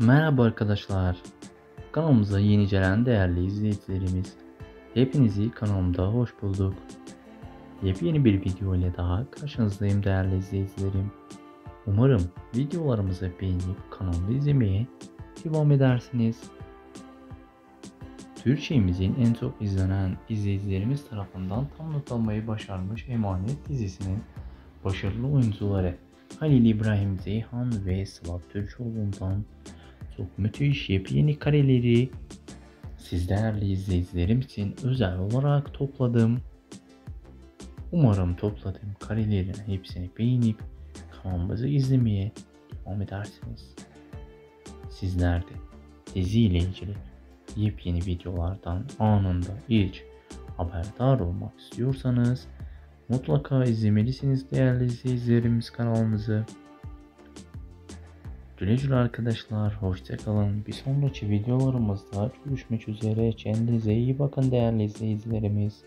Merhaba arkadaşlar. Kanalımıza yeni gelen değerli izleyicilerimiz. Hepinizi kanalımda hoş bulduk. Yepyeni bir video ile daha karşınızdayım değerli izleyicilerim. Umarım videolarımızı beğenip kanalımı izlemeye devam edersiniz. Türkçemizin en çok izlenen izleyicilerimiz tarafından tam not almayı başarmış Emanet dizisinin başarılı oyuncuları Halil İbrahim Zeyhan ve Sıvat Türkoğlu'ndan çok müthiş yepyeni kareleri siz değerli izleyicilerim için özel olarak topladım. Umarım topladığım karelerin hepsini beğenip kanalımızı izlemeye devam edersiniz. Sizler de diziyle ilgili yepyeni videolardan anında ilk haberdar olmak istiyorsanız mutlaka izlemelisiniz değerli izleyicilerimiz kanalımızı. Güle güle arkadaşlar. Hoşçakalın. Bir sonraki videolarımızda görüşmek üzere. Kendinize iyi bakın değerli izleyicilerimiz.